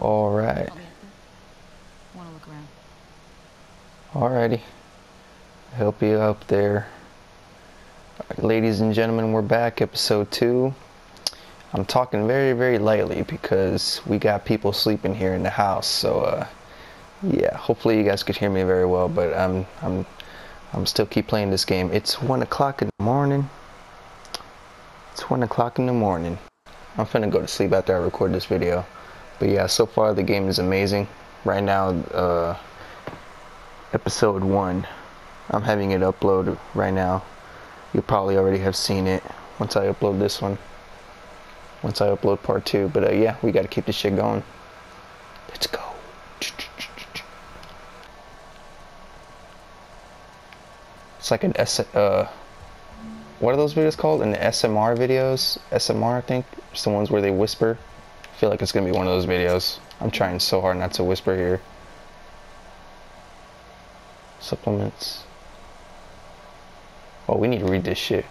All right. Want to look around? Alrighty. Help you up there. Ladies and gentlemen, we're back, episode two. I'm talking very, very lightly because we got people sleeping here in the house. So, uh, yeah, hopefully you guys could hear me very well. But I'm, I'm, I'm still keep playing this game. It's one o'clock in the morning. It's one o'clock in the morning. I'm finna go to sleep after I record this video. But yeah, so far the game is amazing. Right now, uh, episode one, I'm having it upload right now. You probably already have seen it once I upload this one. Once I upload part two. But uh, yeah, we gotta keep this shit going. Let's go. It's like an S. Uh, what are those videos called? An SMR videos? SMR, I think. It's the ones where they whisper. Feel like it's gonna be one of those videos. I'm trying so hard not to whisper here. Supplements. Oh, we need to read this shit.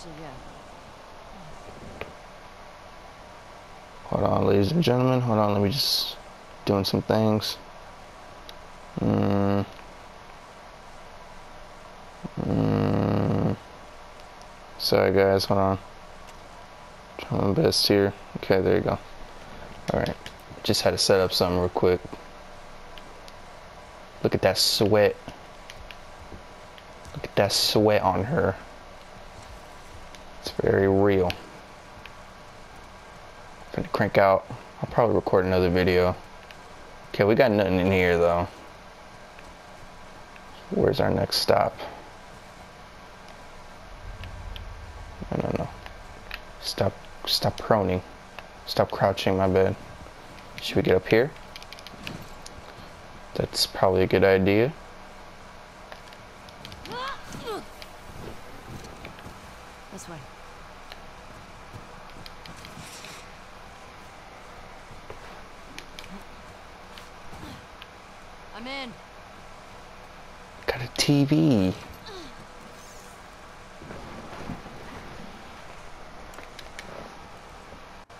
Actually, yeah. Hold on, ladies and me just doing some things. Mm. Mm. Sorry, guys. Hold on. Trying my best here. Okay, there you go. All right. Just had to set up something real quick. Look at that sweat. Look at that sweat on her. It's very real. Gonna crank out. I'll probably record another video. Okay, we got nothing in here though. Where's our next stop? No, no, no. Stop, stop proning. Stop crouching, my bad. Should we get up here? That's probably a good idea. This way. I'm in. Got a TV.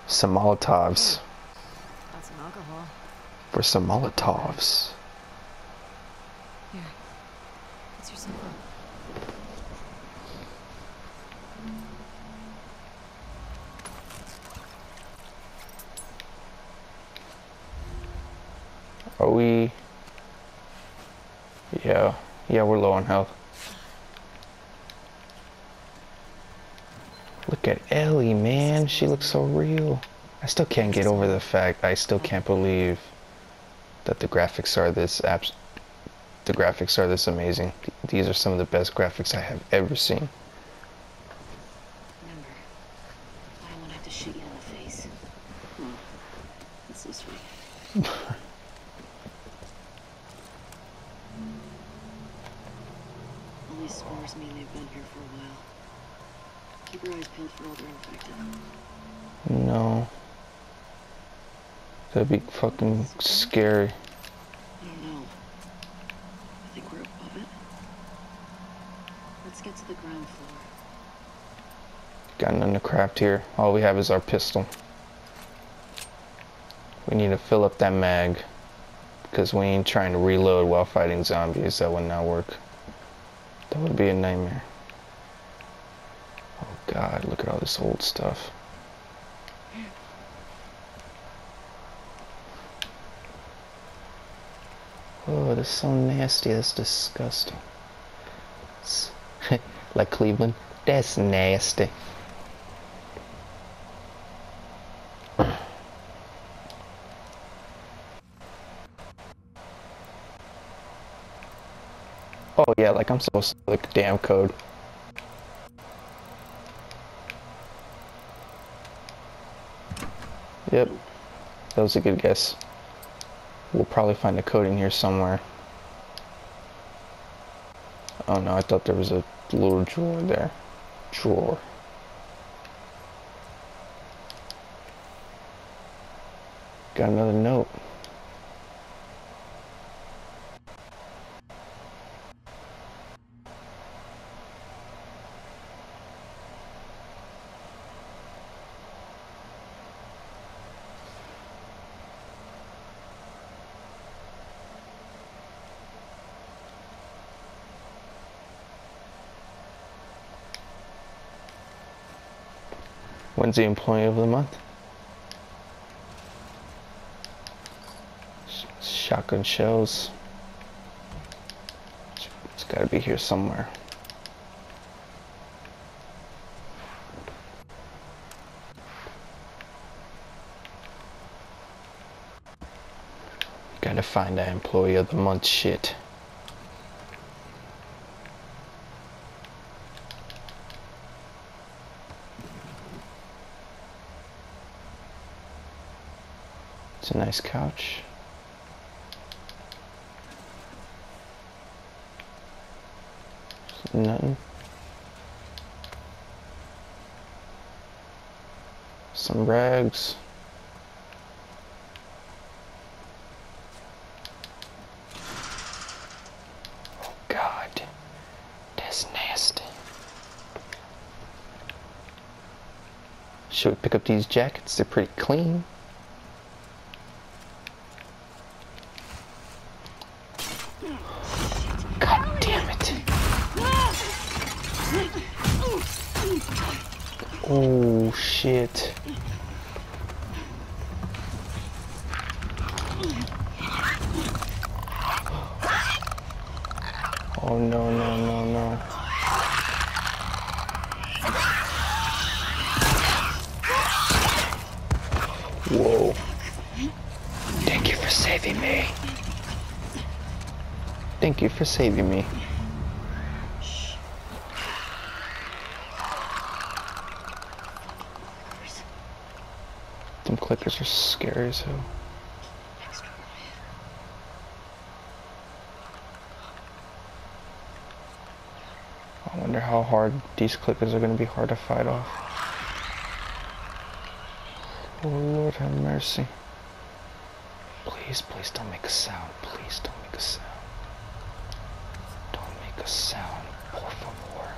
Some Molotovs. Got some alcohol. For some Molotovs. Here. What's your cell phone? Are we? Yeah, yeah, we're low on health. Look at Ellie, man. She looks so real. I still can't get over the fact. I still can't believe that the graphics are this abs. The graphics are this amazing. These are some of the best graphics I have ever seen. Remember, I don't want to have to shoot you in the face. Oh, that's so sweet. All these spores mean they've been here for a while. No. That'd be fucking scary. I don't know. I think we're above it. The. Got nothing to craft here. All we have is our pistol. We need to fill up that mag. Because we ain't trying to reload while fighting zombies. That would not work. That would be a nightmare. God, look at all this old stuff. Oh, that's so nasty. That's disgusting. Like Cleveland. That's nasty. Oh yeah, like I'm supposed to look damn code. Yep, that was a good guess. We'll probably find a code in here somewhere. Oh no, I thought there was a little drawer there. Drawer. Got another note. When's the employee of the month? Sh- Shotgun shells. It's gotta be here somewhere. Gotta find that employee of the month shit. It's a nice couch. Nothing. Some rags. Oh God, that's nasty. Should we pick up these jackets? They're pretty clean. God damn it. Oh shit. Oh no no no no. Whoa. Thank you for saving me. Thank you for saving me. Them clickers are scary as hell. I wonder how hard these clickers are going to be hard to fight off. Oh Lord have mercy. Please, please don't make a sound. Please don't make a sound. Sound. Por favor.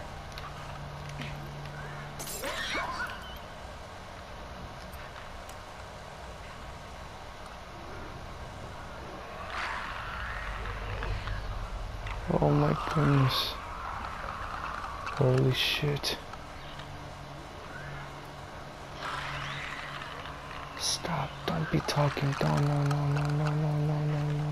Oh my goodness. Holy shit. Stop. Don't be talking. No, no, no, no, no, no, no, no, no.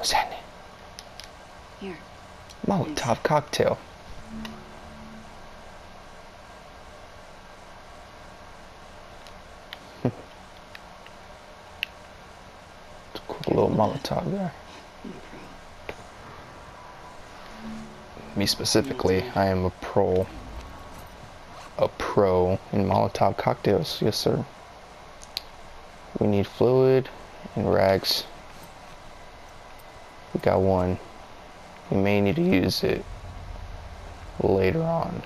What's happening? here. Molotov cocktail. It's a cool little Molotov there. I'm a pro. Me specifically, I am a pro. A pro in Molotov cocktails, yes sir. We need fluid and rags. We got one. you may need to use it later on.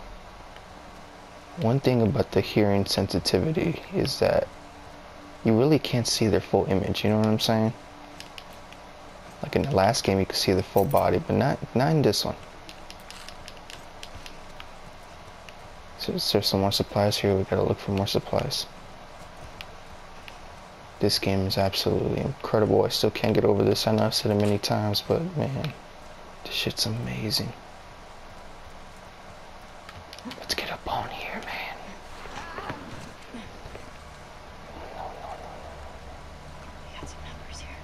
One thing about the hearing sensitivity is that you really can't see their full image, you know what I'm saying? Like in the last game you could see the full body, but not not in this one. So is there some more supplies here? We gotta look for more supplies. This game is absolutely incredible. I still can't get over this. I know I've said it many times, but man, this shit's amazing. Let's get up on here, man. No, no, no. We got some numbers here.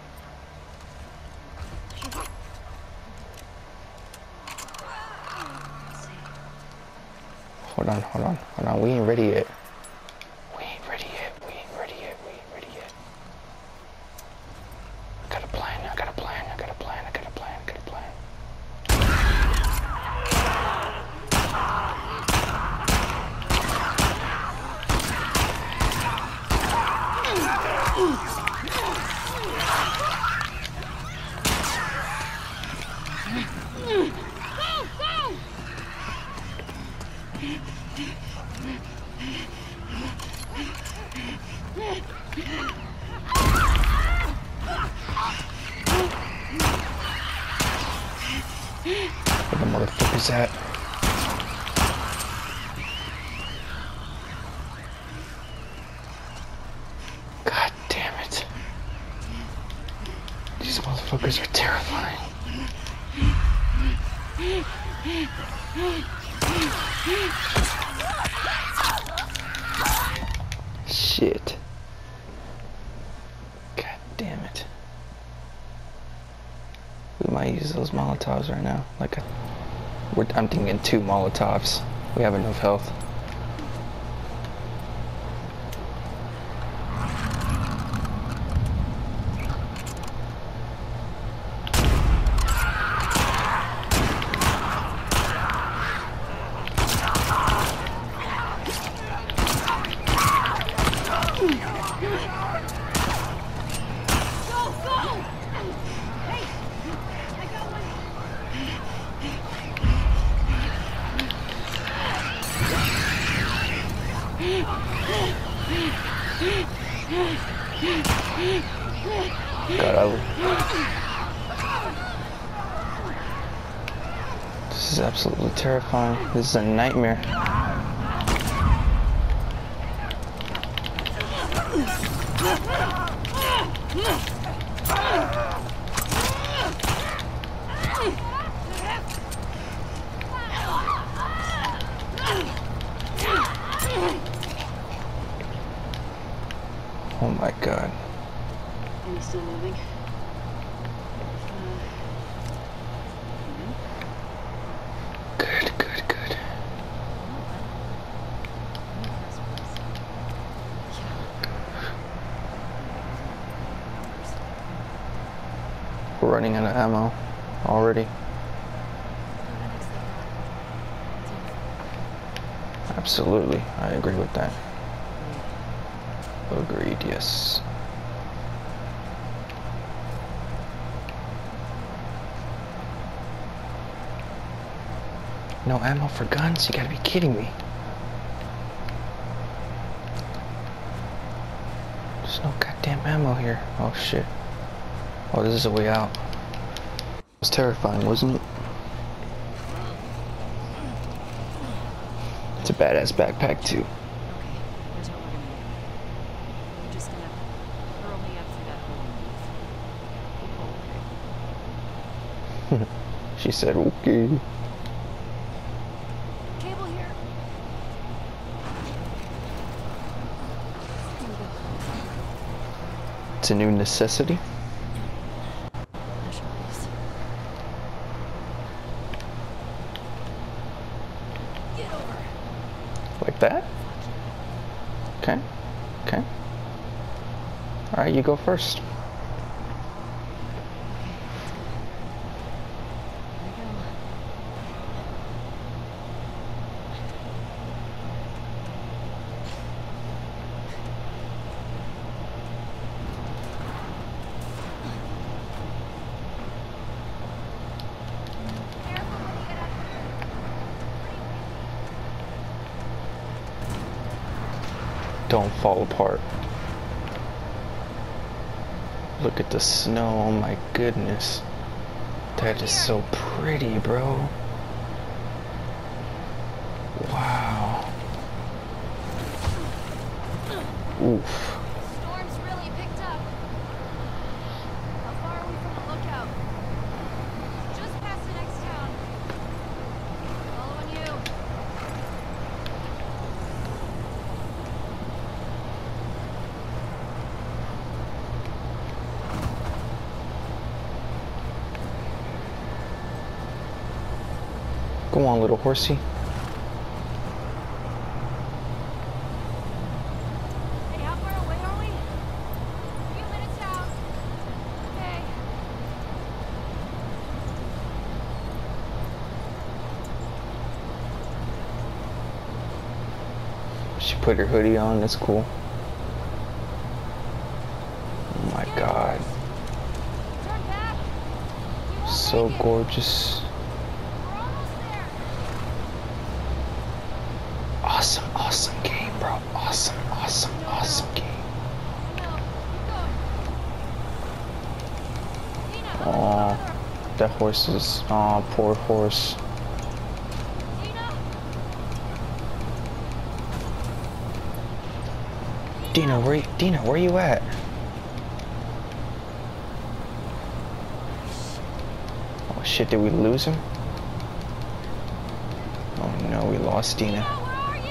Let's see. Hold on, hold on, hold on. We ain't ready yet. We ain't ready yet. We ain't ready yet. We ain't ready yet. I got a plan. I got a plan. I got a plan. I got a plan. I got a plan. Where the motherfuckers at? God damn it. These motherfuckers are terrifying. Shit. God damn it. We might use those Molotovs right now. I'm thinking two Molotovs. We have enough health. Go, go! Hey! I got one! God, This is absolutely terrifying. This is a nightmare. Oh my god. Are we still moving? Good, good, good. We're running out of ammo already. Absolutely, I agree with that. Agreed, yes. No ammo for guns? You gotta be kidding me. There's no goddamn ammo here. Oh shit. Oh, this is a way out. It was terrifying, wasn't it? It's a badass backpack too. Okay, here's what we're gonna do. You're just gonna hurl me up through that hole and leave. She said, okay. Cable here. It's a new necessity. Pressure release. Get over. Like that? Okay. Okay. Alright, you go first. Here we go. don't fall apart. Look at the snow, oh my goodness. That is so pretty, bro. Wow. Oof. Storm's really picked up. How far are we from the lookout? Just past the next town. Following you. Go on, little horsey. Hey, how far away are we? A few minutes out. Okay. She put her hoodie on, that's cool. Oh my god. Turn back. We won't So gorgeous. We're almost there. Awesome, awesome game, bro. Awesome, awesome, awesome game. No, keep going. Dina, Aw, that horse. Aw, poor horse. Dina, where, Dina, where you at? Oh shit, did we lose him? Oh no, we lost Dina. Dina, where are you?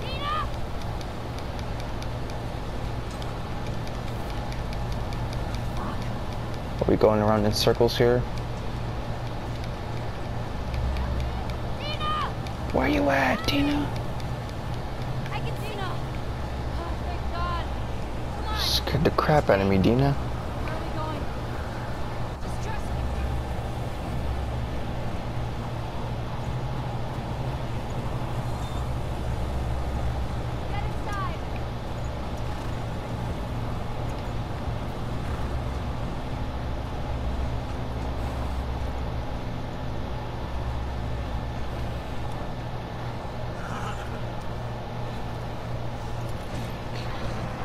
Dina. Are we going around in circles here? Dina. Where you at, Dina? I can. Oh, thank God. Come. Scared the crap out of me, Dina. Where are we going? Just trust me. Get inside.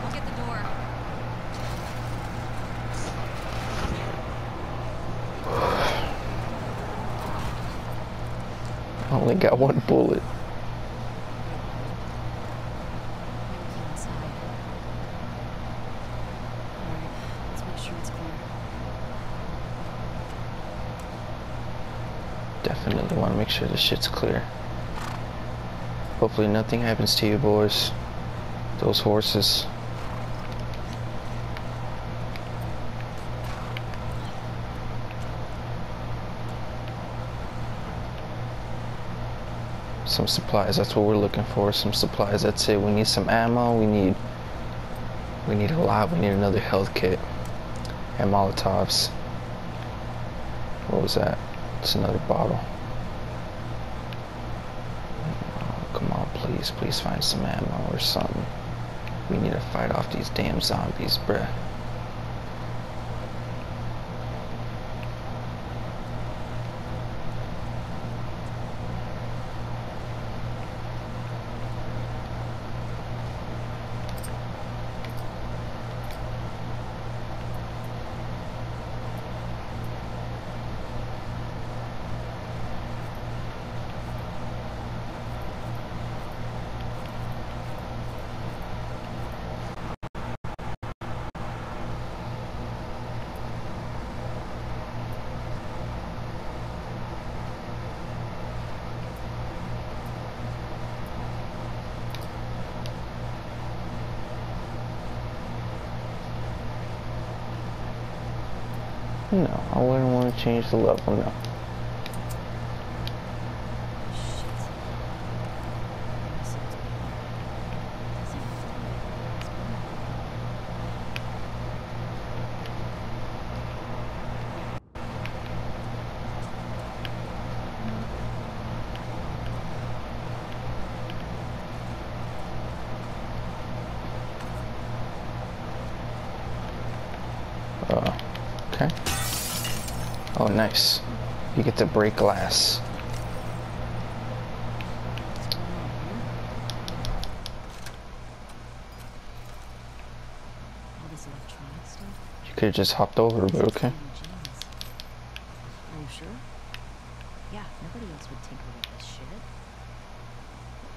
I'll get the door. I only got one bullet. Definitely want to make sure the shit's clear. Hopefully nothing happens to you boys. Those horses. Some supplies, that's what we're looking for. Some supplies, that's it. We need some ammo, we need we need a lot, we need another health kit. And Molotovs. What was that? It's another bottle. Oh, come on, please, please find some ammo or something. We need to fight off these damn zombies, bruh. No, I wouldn't want to change the level, no. Uh, okay. Oh, nice. You get to break glass. All this electronic stuff. You could have just hopped over, but okay. Are you sure? Yeah, nobody else would tinker with this shit.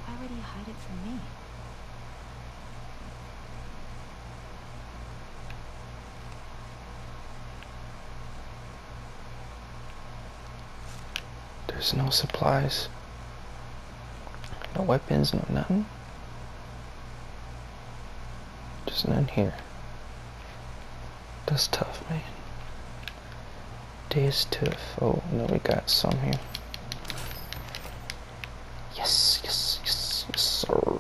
Why would he hide it from me? There's no supplies. No weapons, no nothing. Just none here. That's tough, man. Day is tough. Oh, no, we got some here. Yes, yes, yes, yes, sir.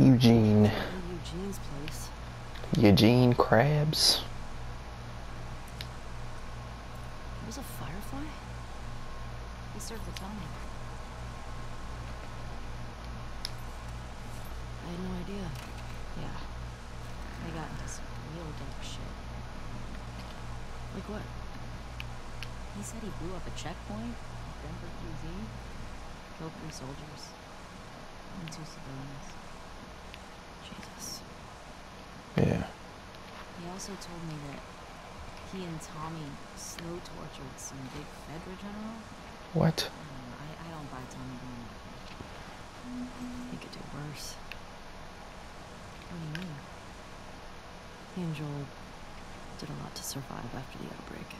Eugene. Eugene's place. Krabs. It was a firefly? He served the Tommy. I had no idea. Yeah. I got into some real dark shit. Like what? He said he blew up a checkpoint at Denver QZ. Killed three soldiers. And two civilians. Jesus. Yeah. Also told me that he and Tommy slow tortured some big Fedra general. What? Mm, I, I don't buy Tommy that. He could do worse. What do you mean? He and Joel did a lot to survive after the outbreak.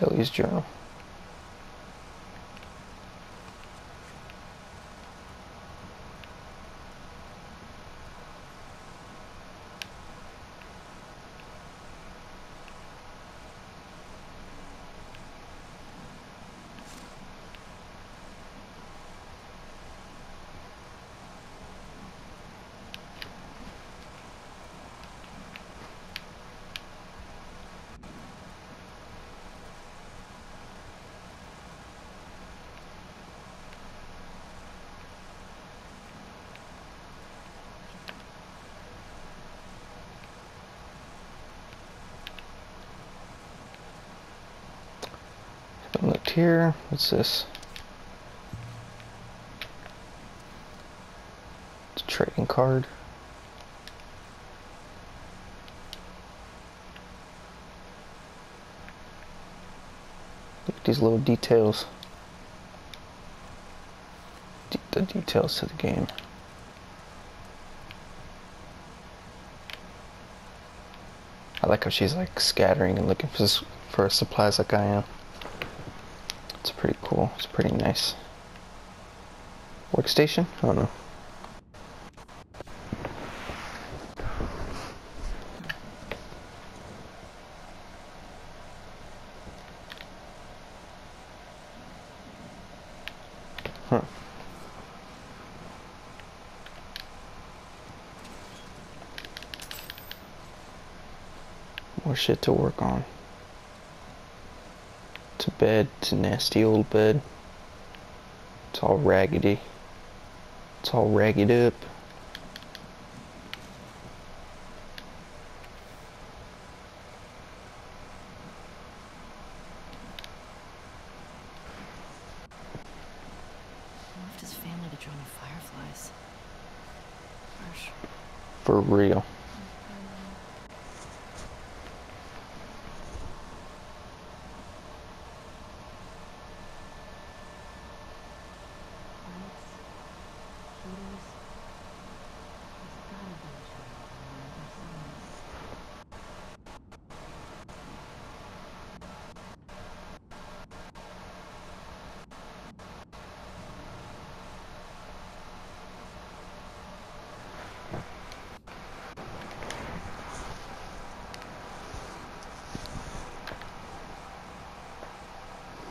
Ellie's journal. Here. What's this? It's a trading card. Look at these little details. De- the details to the game. I like how she's like scattering and looking for for supplies like I am. It's pretty cool. It's pretty nice. Workstation? I don't know. Huh. More shit to work on. Bed. It's a nasty old bed. It's all raggedy. It's all ragged up.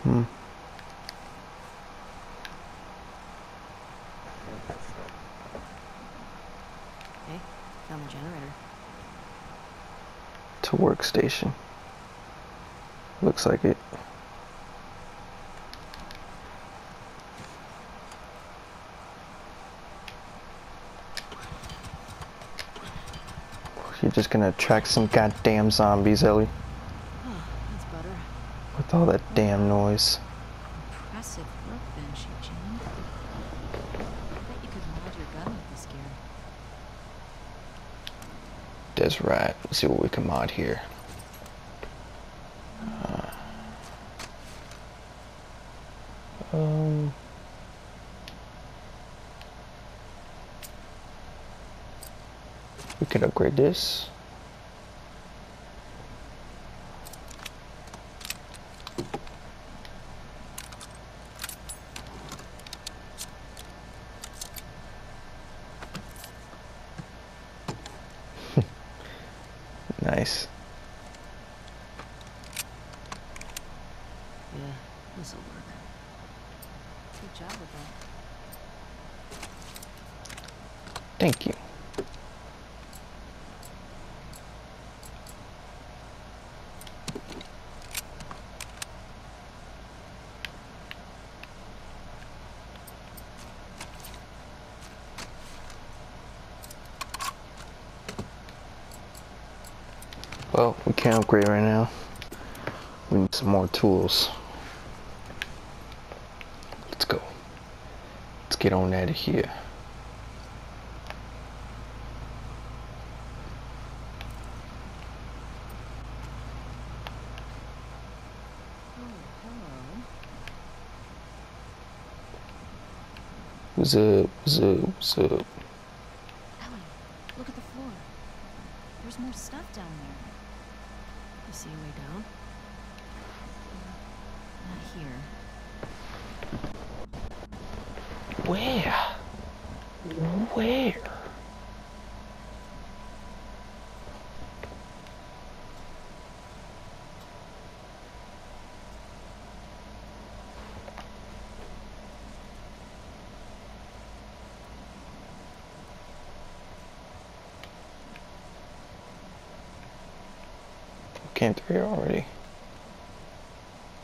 Hmm. Hey, found the generator. To workstation. Looks like it. You're just gonna attract some goddamn zombies, Ellie all that damn noise. Impressive workbench, Eugene. I bet you could mod your gun with this gear. That's right. Let's see what we can mod here. Uh, um. We can upgrade this. nice. Yeah, this'll work. Good job with that. Thank you. Well, we can't upgrade right now. We need some more tools. Let's go. Let's get on out of here. What's up? What's up? What's up? Ellie, look at the floor. There's more stuff down there. You see way down? Not here. Where? Where? Here already.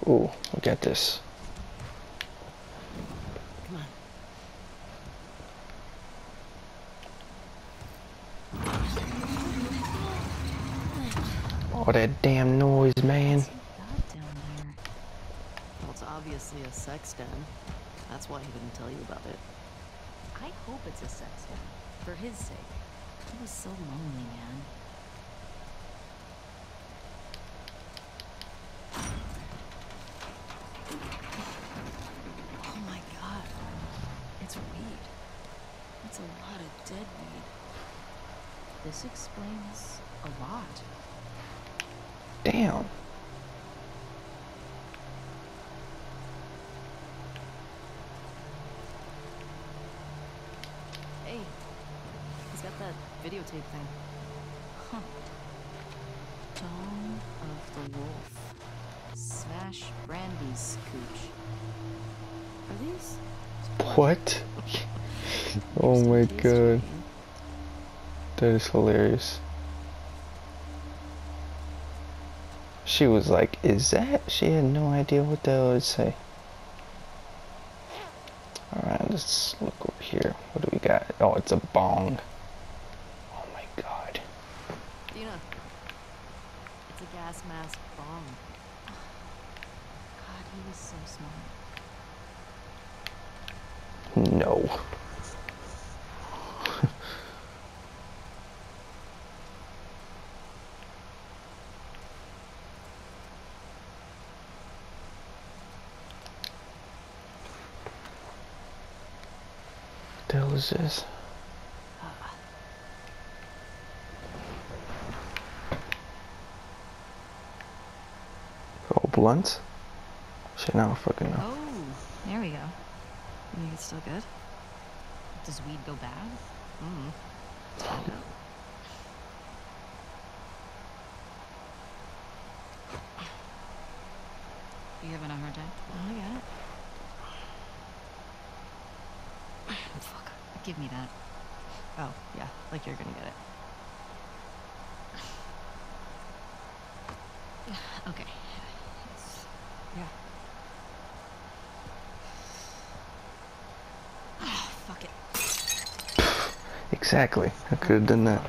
Ooh, look at this. On. All that damn noise, man. Well, it's obviously a sex den. That's why he didn't tell you about it. I hope it's a sex den. For his sake. He was so lonely, man. Oh my god. It's weed. It's a lot of dead weed. This explains a lot. Damn. Hey, he's got that videotape thing. Huh. Dawn of the Wolf. Smash Brandy's cooch. Are these? What? oh my god. That is hilarious. She was like, is that? She had no idea what that would say. Alright, let's look over here. What do we got? Oh, it's a bong. Oh my god. Dina. It's a gas mask bong. God, he was so smart. No. Is this? Oh, blunt? Shit, now I fucking know. Oh, there we go. You think it's still good? Does weed go bad? Mm. You having a hard time? I got it. Give me that. Oh, yeah, like you're gonna get it. okay. It's, yeah. Oh, fuck it. Exactly. I could have done that.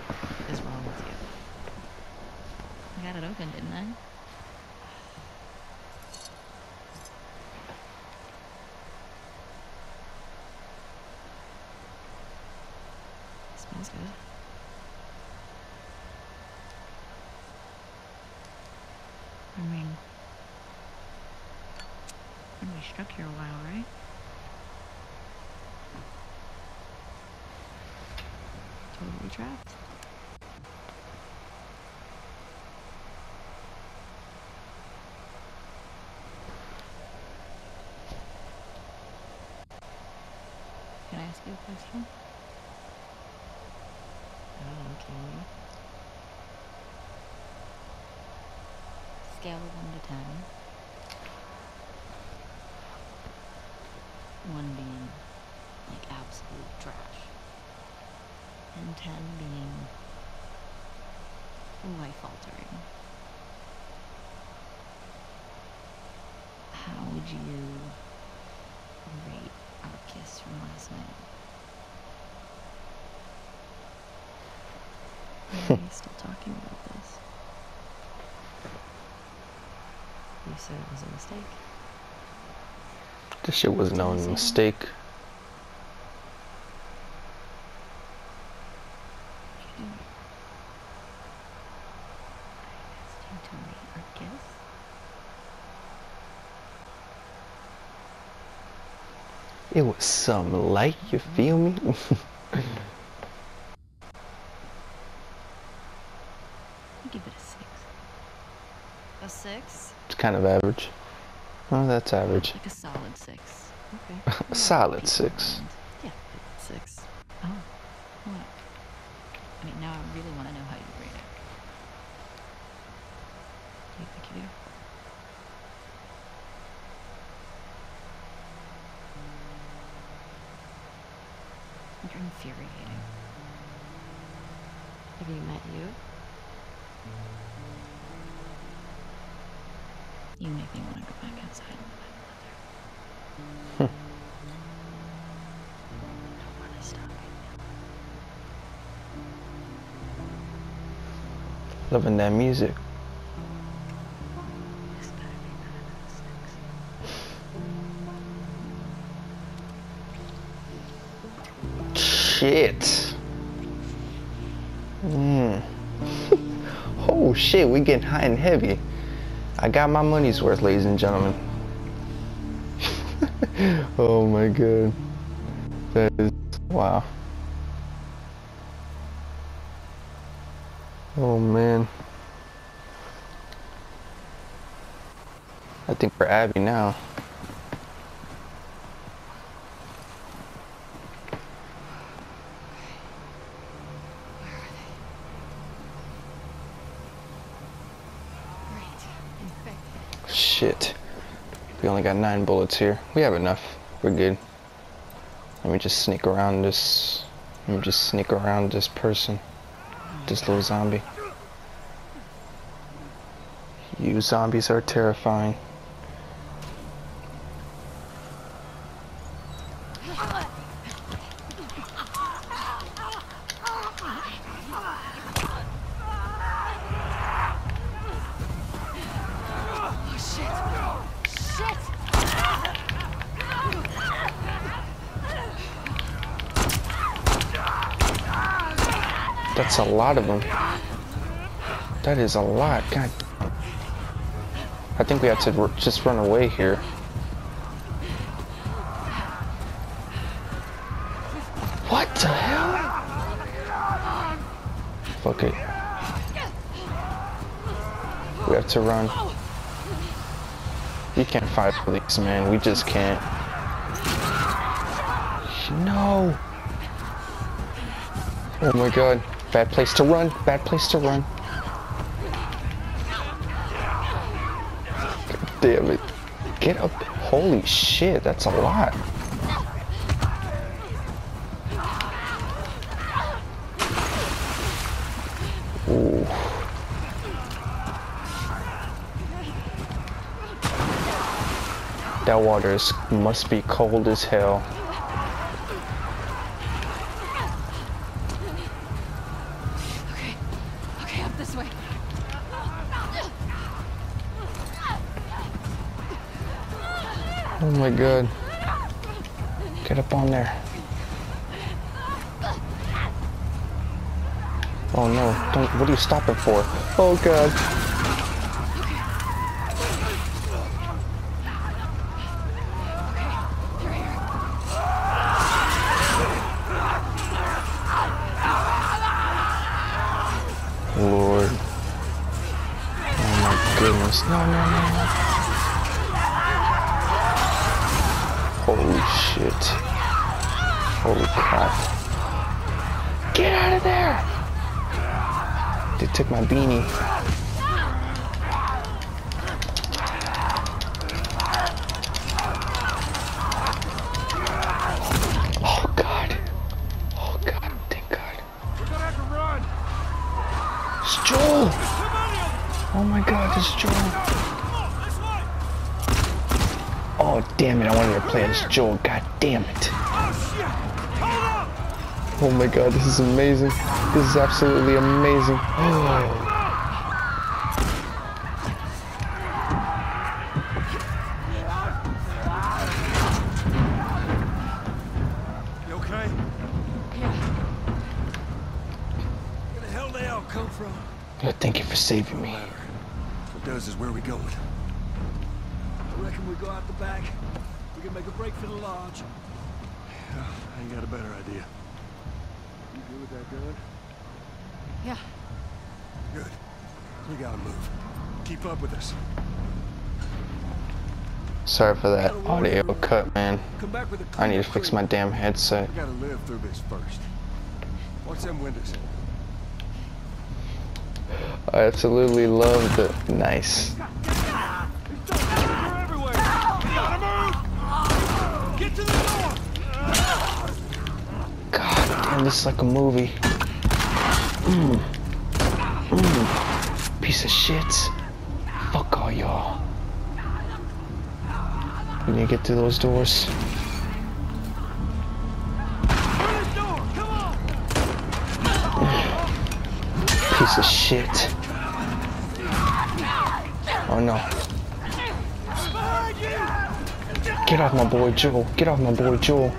10 being life altering. How would you rate our kiss from last night? Why are we still talking about this? You said it was a mistake. This shit was no mistake. You I asked you to rate our kiss. Some light, you feel me? Give it a six. A six? it's kind of average. Oh, that's average. Like a solid six. Okay. A solid six. Yeah, Loving that music. Shit. Mm. oh shit, we getting high and heavy. I got my money's worth, ladies and gentlemen. oh my god. That is wow. Oh man. I think we're Abby now. Shit. We only got nine bullets here. We have enough. We're good. Let me just sneak around this. Let me just sneak around this person. This little zombie. You zombies are terrifying. That's a lot of them. That is a lot. God. I think we have to just run away here. What the hell? Fuck it. We have to run. We can't fight police, man. We just can't. No. Oh my god. Bad place to run. Bad place to run. God damn it. Get up. Holy shit, that's a lot. Ooh. That water is, must be cold as hell. My god. Get up on there. Oh no, don't, what are you stopping for? Oh god. Crap. Get out of there! They took my beanie. Oh god. Oh god, thank god. We're gonna have to run. It's Joel! Oh my god, it's Joel. Oh damn it, I wanted to play as Joel. God damn it. Oh shit! Hold up! Oh my god, this is amazing. This is absolutely amazing. Oh. You okay? Yeah. Where the hell they all come from? God, thank you for saving me. What does is where we going? I reckon we go out the back. We can make a break for the lodge. Yeah, I ain't got a better idea. You with that gun? Yeah. Good. We gotta move. Keep up with us. Sorry for that audio cut, man. Come back with a I need to fix my damn headset. We gotta live through this first. Watch them windows. I absolutely love the nice. This is like a movie. Mm. Mm. Piece of shit. Fuck all y'all. We need to get through those doors. Piece of shit. Oh no. Get off my boy Joel. Get off my boy Joel.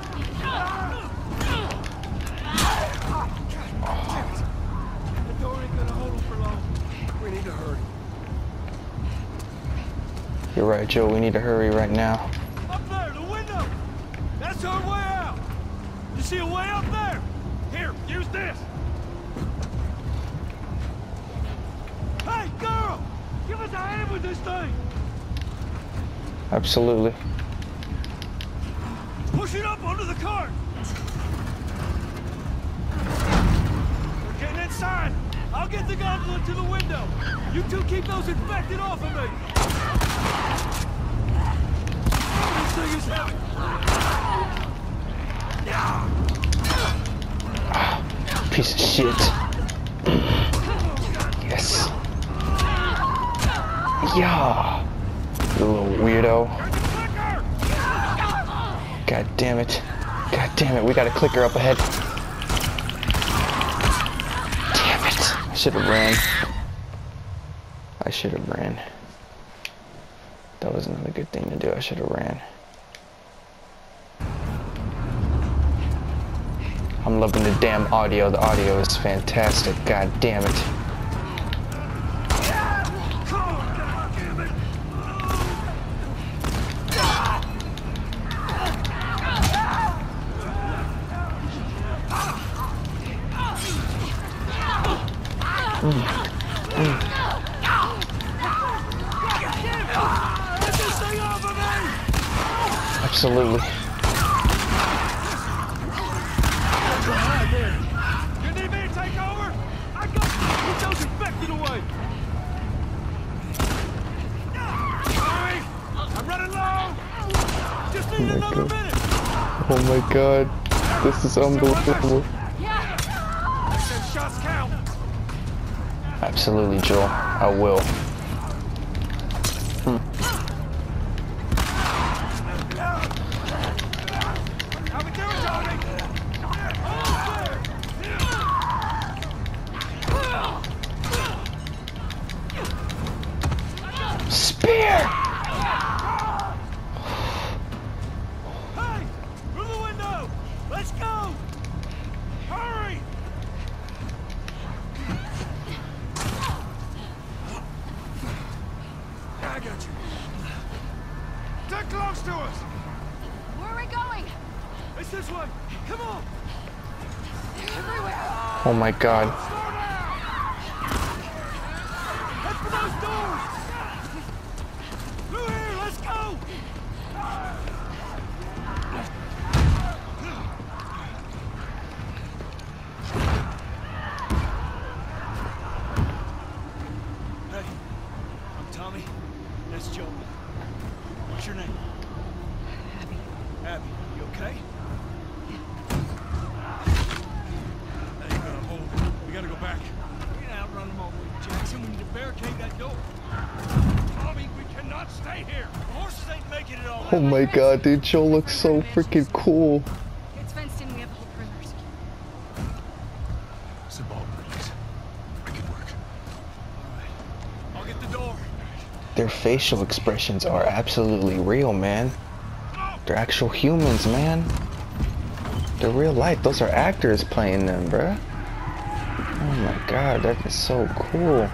Joe. We need to hurry right now. Up there, the window! That's our way out! You see a way up there? Here, use this! Hey, girl! Give us a hand with this thing! Absolutely. Push it up onto the cart! We're getting inside! I'll get the gondola to the window! You two keep those infected off of me! Piece of shit. Yes. Yeah. You little weirdo. God damn it. God damn it. We got a clicker up ahead. Damn it. I should have ran. I should have ran. That was another good thing to do. I should have ran. I'm loving the damn audio. The audio is fantastic. God damn it. This is unbelievable. I said shots count! Absolutely, Joel. I will. My god. Slow down! Head for those doors! Through here! Let's go! Hey, I'm Tommy. That's Joe. What's your name? Abby. Abby. You okay? That ain't gonna hold. We gotta go back. We can outrun them all the way to Jackson. We need to barricade that door. Tommy, we cannot stay here. The horses ain't making it all. Oh my god, dude, Joe looks so freaking cool. It's fenced in. We have the whole perimeter secured. Some ball please. Make it work. All right. I'll get the door. Their facial expressions are absolutely real, man. They're actual humans, man. They're real life. Those are actors playing them, bruh. Oh my god, that is so cool.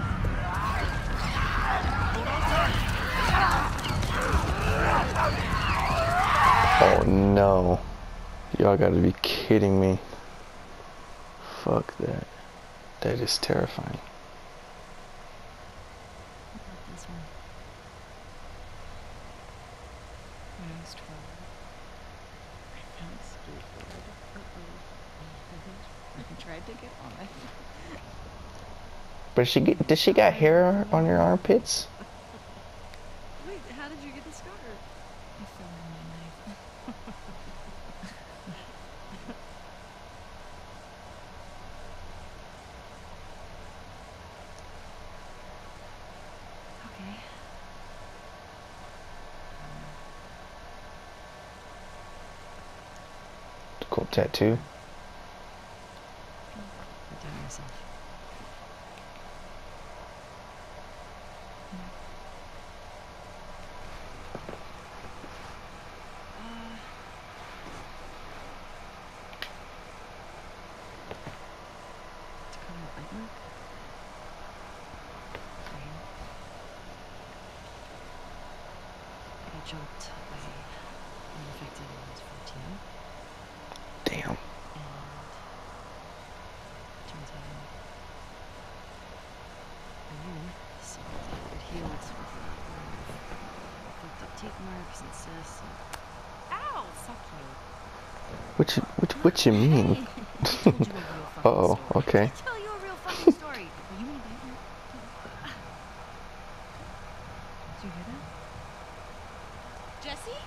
No. Y'all gotta be kidding me. Fuck that. That is terrifying. What about this one? When I was 12, I found a skateboard. Uh-oh. I tried to get on it. But she get, does she got hair on her armpits? Wait, how did you get the scar? I fell on my knife. okay. Tattoo. I done myself. Uh, to cover the bite mark. Fine. I got jumped by an infected when I was 14. Damn. And turns out I'm immune, so it healed with flipped up teeth marks and cysts. And Ow! fuck you. What you what, you mean? Uh oh, okay. Tell you a real fucking story. Are you gonna bite me? Did you hear that? Jesse?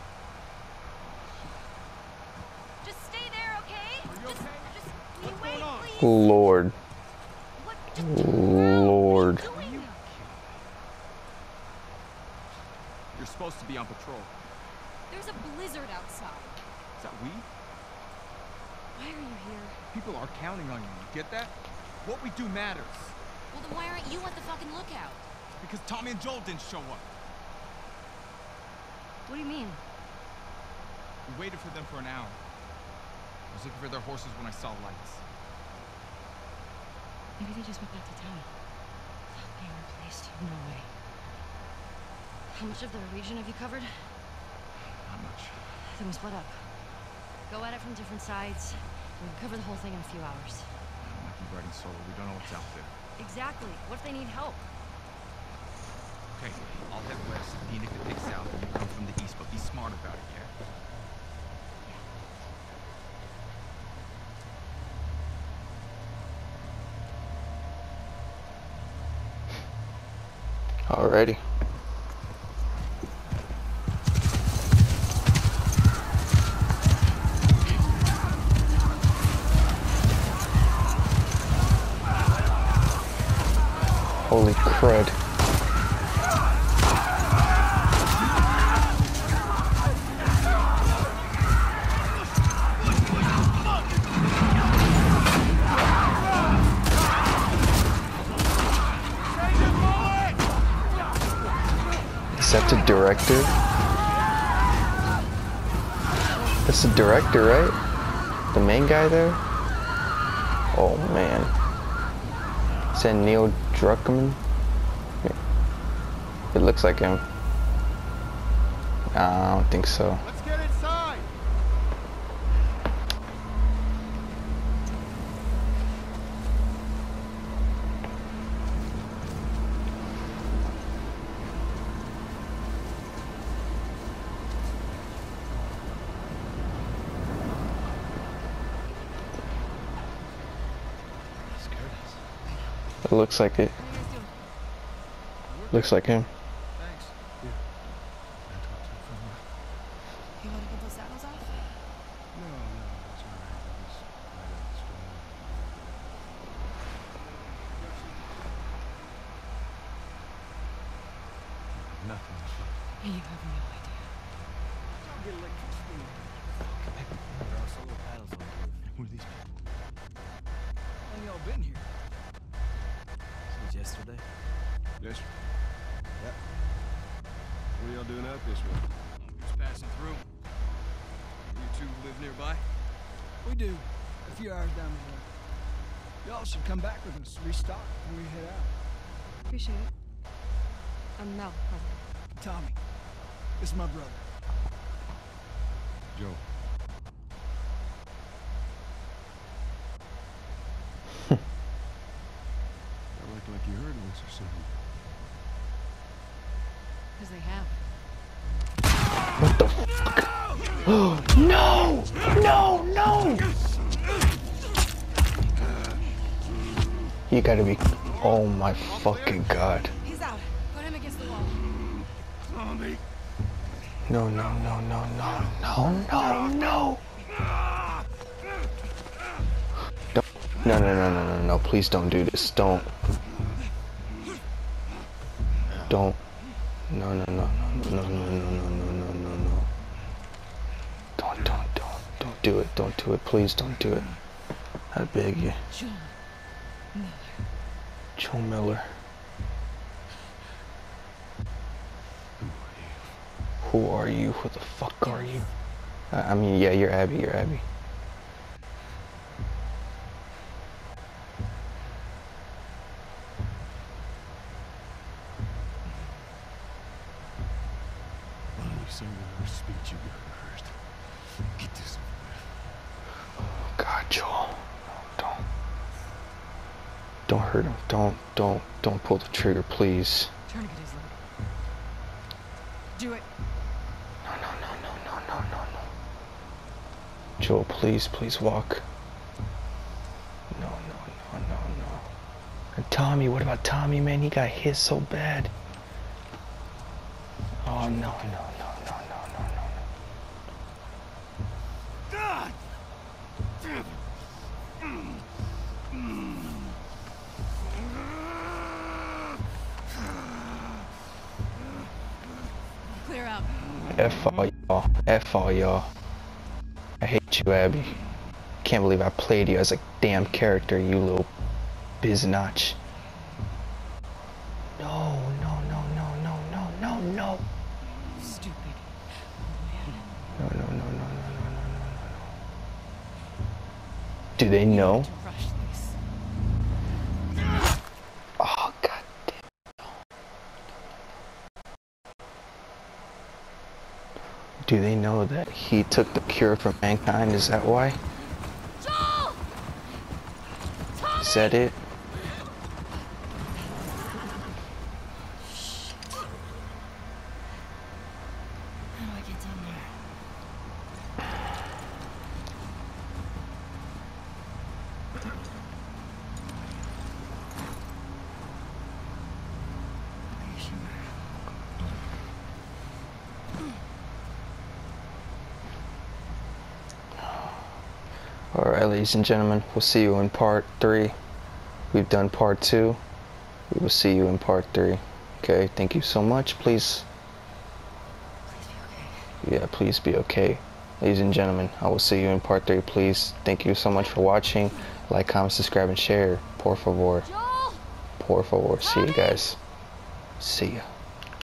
Just stay there, okay? Are you just, okay? just can What's you wait, going on? please? Lord. What? Just turn around. Lord. What are you doing? You're supposed to be on patrol. There's a blizzard outside. Is that we? Why are you here? People are counting on you. You get that? What we do matters. Well, then why aren't you at the fucking lookout? Because Tommy and Joel didn't show up. What do you mean? We waited for them for an hour. I was looking for their horses when I saw lights. Maybe they just went back to town. Without being replaced. No way. How much of the region have you covered? Not much. Then we split up. Go at it from different sides. We can cover the whole thing in a few hours. I might be riding solo. We don't know what's out there. Exactly. What if they need help? Okay, I'll head west. Dina can take south, and you come from the east, but be smart about it, yeah? Alrighty. Director. That's the director, right? The main guy there? Oh man. Is that Neil Druckmann? It looks like him. I don't think so. looks like it. Looks like him. No! No, no! You gotta be. Oh my fucking god. He's out. Put him against the wall. Tommy. No, no, no, no, no, no, no, no. No, no, no, no, no, no. Please don't do this. Don't. Don't. No, no, no, no, no, no, no, no, no, no, no, no. Don't, don't, don't, don't do it. Don't do it. Please don't do it. I beg you. Joe Miller. Who are you? Who the fuck are you? I mean, yeah, you're Abby. You're Abby. Why don't you say whatever speech you got first? Get this over with. God, Joel. Don't. Don't hurt him. Don't, don't, don't pull the trigger, please. Tourniquet is loaded. Do it. No, no, no, no, no, no, no, no. Joel, please, please walk. No, no, no, no, no. And Tommy, what about Tommy, man? He got hit so bad. Oh, no, no, no, no. God! Clear out. F all y'all. F all y'all. I hate you, Abby. Can't believe I played you as a damn character, you little biznatch. No, no, no, no, no, no, no, no. Stupid. No, no, no, no, no, no, no, no, no, no. Do they know? To rush this. Oh, god damn. Do they know that he took the cure for mankind? Is that why? Is that it? How do I get down there? Are you sure? Alright, ladies and gentlemen, we'll see you in part three. We've done part two. We will see you in part three. Okay, thank you so much. Please, Please okay. yeah, please be okay. Ladies and gentlemen, I will see you in part three. Please, thank you so much for watching. Like, comment, subscribe, and share. Por favor. Por favor. See you guys. See ya.